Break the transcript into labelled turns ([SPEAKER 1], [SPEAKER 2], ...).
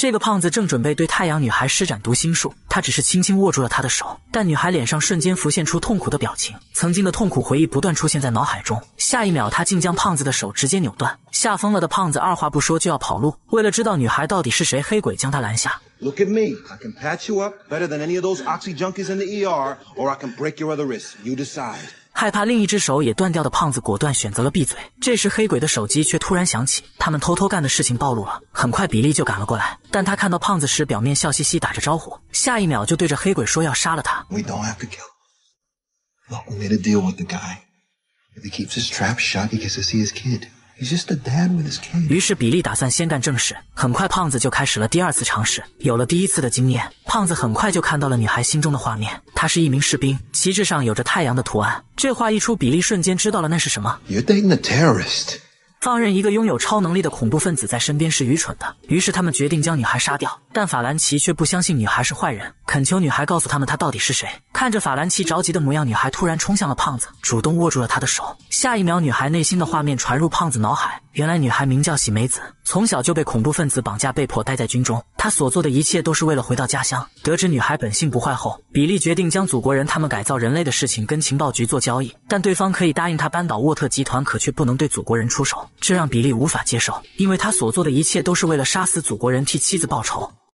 [SPEAKER 1] 这个胖子正准备对太阳女孩施展读心术，他只是轻轻握住了她的手，但女孩脸上瞬间浮现出痛苦的表情，曾经的痛苦回忆不断出现在脑海中。下一秒，他竟将胖子的手直接扭断，吓疯了的胖子二话不说就要跑路。为了知道女孩到底是谁，黑鬼将他拦下。
[SPEAKER 2] Look at me. I can patch you up better than any of those oxy junkies in the ER, or I can break your other wrist. You decide.
[SPEAKER 1] 害怕另一只手也断掉的胖子果断选择了闭嘴。这时，黑鬼的手机却突然响起，他们偷偷干的事情暴露了。很快，比利就赶了过来，但他看到胖子时，表面笑嘻嘻打着招呼，下一秒就对着黑鬼说要杀了他。
[SPEAKER 2] We don't have to kill. Look, we made a deal with the guy. If he keeps his trap shut, he gets to see his kid. He's just a dad with his kid.
[SPEAKER 1] 于是，比利打算先干正事。很快，胖子就开始了第二次尝试。有了第一次的经验，胖子很快就看到了女孩心中的画面。她是一名士兵，旗帜上有着太阳的图案。这话一出，比利瞬间知道了那是什么。
[SPEAKER 2] You're dating a terrorist.
[SPEAKER 1] 放任一个拥有超能力的恐怖分子在身边是愚蠢的，于是他们决定将女孩杀掉。但法兰奇却不相信女孩是坏人，恳求女孩告诉他们她到底是谁。看着法兰奇着急的模样，女孩突然冲向了胖子，主动握住了他的手。下一秒，女孩内心的画面传入胖子脑海，原来女孩名叫喜美子，从小就被恐怖分子绑架，被迫待在军中。她所做的一切都是为了回到家乡。得知女孩本性不坏后，比利决定将祖国人他们改造人类的事情跟情报局做交易，但对方可以答应他扳倒沃特集团，可却不能对祖国人出手，这让比利无法接受，因为他所做的一切都是为了杀死祖国人，替妻子报仇。